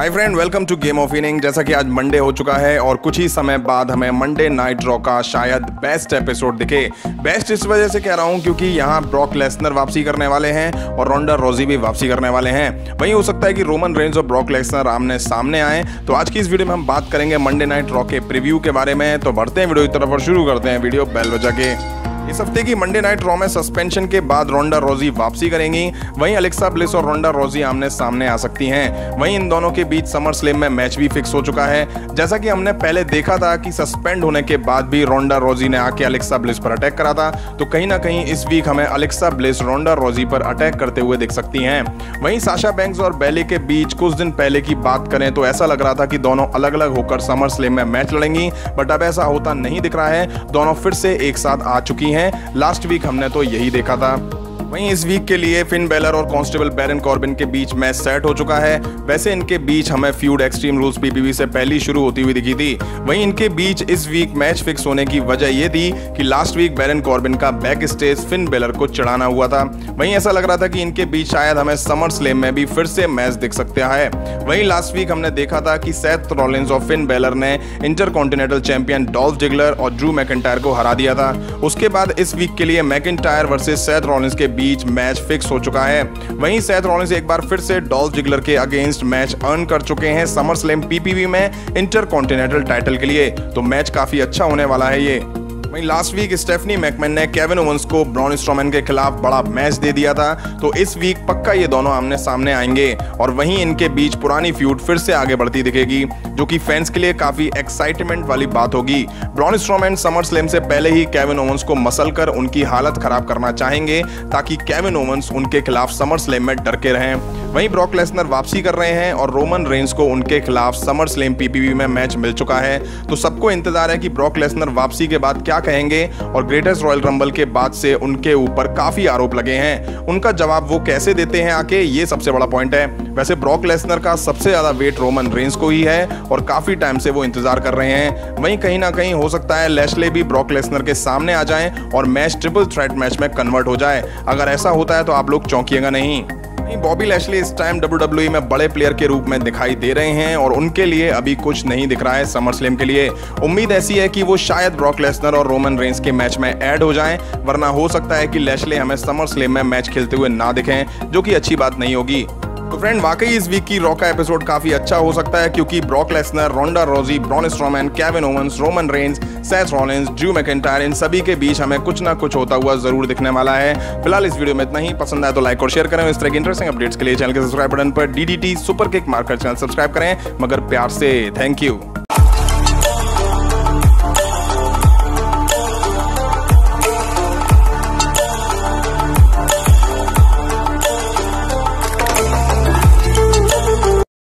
Hi friend welcome to game of inning जैसा कि आज मंडे हो चुका है और कुछ ही समय बाद हमें मंडे नाइट ड्रॉ का शायद बेस्ट एपिसोड दिखे। बेस्ट इस वजह से कह रहा हूँ क्योंकि यहाँ ब्रॉक लेसनर वापसी करने वाले हैं और रोंडा रोजी भी वापसी करने वाले हैं। वहीं हो सकता है कि रोमन रेंज और ब्रॉक लेसनर आमने सामने आए। तो आज की इस वीडियो में हम बात करेंगे मंडे नाइट रॉ के प्रिव्यू के बारे में। तो बढ़ते हैं वीडियो की तरफ़ और शुरू करते हैं वीडियो बेल बजा के। इस हफ़्ते की मंडे नाइट ड्रॉ में सस्पेंशन के बाद रोंडा रोजी वापसी करेंगी। वहीं अलेक्सा ब्लिस और रोंडा रोजी आमने सामने आ सकती हैं। वहीं इन दोनों के बीच समर स्लेम में मैच भी फिक्स हो चुका है। जैसा कि हमने पहले देखा था कि सस्पेंड होने के बाद भी रोंडा रोजी ने आके अलेक्सा ब्लिस पर अटैक करा था। तो कहीं ना कहीं इस वीक हमें अलेक्सा ब्लिस रोंडा रोजी पर अटैक करते हुए दिख सकती हैं। वहीं साशा बैंक्स और बैले के बीच कुछ दिन पहले की बात करें तो ऐसा लग रहा था कि दोनों अलग अलग होकर समर स्लेम में मैच लड़ेंगी। बट अब ऐसा होता नहीं दिख रहा है। दोनों फिर से एक साथ आ चुकी हैं। लास्ट वीक हमने तो यही देखा था। वहीं इस वीक के लिए फिन बेलर और कांस्टेबल बैरन कॉर्बिन के बीच मैच सेट हो चुका है। वैसे इनके बीच हमें फ्यूड एक्सट्रीम रूल्स पीपीवी से पहली शुरू होती हुई दिखी थी। वहीं इनके बीच इस वीक मैच फिक्स होने की वजह यह थी कि लास्ट वीक बैरन कॉर्बिन का बैक स्टेज फिन बेलर को चढ़ाना हुआ था। वहीं ऐसा लग रहा था कि इनके बीच शायद हमें समर स्लेम में भी फिर से मैच दिख सकता है। वहीं लास्ट वीक हमने देखा था कि सैथ रॉलिंस और फिन बेलर ने intercontinental champion Dolph Ziggler और ड्रू मैकेंटायर को हरा दिया था। उसके बाद इस वीक के लिए मैकेंटायर वर्सेज सैथ रॉलिंस के बीच मैच फिक्स हो चुका है। वहीं सैथ रॉलिंस एक बार फिर से डॉल्फ जिगलर के अगेंस्ट मैच अर्न कर चुके हैं समर स्लेम पीपीवी में इंटर कॉन्टिनेंटल टाइटल के लिए। तो मैच काफ़ी अच्छा होने वाला है ये। वहीं लास्ट वीक स्टेफनी मैकमैन ने केविन ओवंस को ब्रॉन स्ट्रोमैन के खिलाफ बड़ा मैच दे दिया था। तो इस वीक पक्का ये दोनों आमने सामने आएँगे। और वहीं इनके बीच पुरानी फ्यूड फिर से आगे बढ़ती दिखेगी। जो कि फैंस के लिए काफ़ी एक्साइटमेंट वाली बात होगी। ब्रॉन स्ट्रोमैन समर स्लेम से पहले ही केविन ओवंस को मसल कर उनकी हालत खराब करना चाहेंगे, ताकि केविन ओवंस उनके खिलाफ समर स्लेम में डर के रहें। वहीं ब्रॉक लेसनर वापसी कर रहे हैं और रोमन रेंज को उनके खिलाफ समर स्लेम पीपीवी में मैच मिल चुका है। तो सबको इंतज़ार है कि ब्रॉक लेसनर वापसी के बाद क्या कहेंगे और ग्रेटेस्ट रॉयल रंबल के बाद से उनके ऊपर काफ़ी आरोप लगे हैं। उनका जवाब वो कैसे देते हैं आके, ये सबसे बड़ा पॉइंट है। वैसे ब्रॉक लेसनर का सबसे ज़्यादा वेट रोमन रेंज को ही है और काफ़ी टाइम से वो इंतज़ार कर रहे हैं। वहीं कहीं ना कहीं हो सकता है लेशले भी ब्रॉक लेसनर के सामने आ जाएँ और मैच ट्रिपल थ्रेट मैच में कन्वर्ट हो जाए। अगर ऐसा होता है तो आप लोग चौंकिएगा नहीं। बॉबी लैशली इस टाइम डब्ल्यू में बड़े प्लेयर के रूप में दिखाई दे रहे हैं और उनके लिए अभी कुछ नहीं दिख रहा है समर स्लेम के लिए। उम्मीद ऐसी है कि वो शायद ब्रॉक लेसनर और रोमन रेंस के मैच में ऐड हो जाएँ, वरना हो सकता है कि लैशले हमें समर स्लेम में मैच खेलते हुए ना दिखें, जो कि अच्छी बात नहीं होगी। तो फ्रेंड वाकई इस वीक की रॉ का एपिसोड काफ़ी अच्छा हो सकता है क्योंकि Brock Lesnar Ronda Rousey Braun Strowman Kevin Owens Roman Reigns Seth Rollins Drew McIntyre इन सभी के बीच हमें कुछ ना कुछ होता हुआ ज़रूर दिखने वाला है। फ़िलहाल इस वीडियो में इतना ही। पसंद आए तो लाइक और शेयर करें इस तरह के इंटरेस्टिंग अपडेट्स के लिए चैनल के सब्सक्राइब बटन पर the super kick marker channel subscribe करें। मगर प्यार से थैंक यू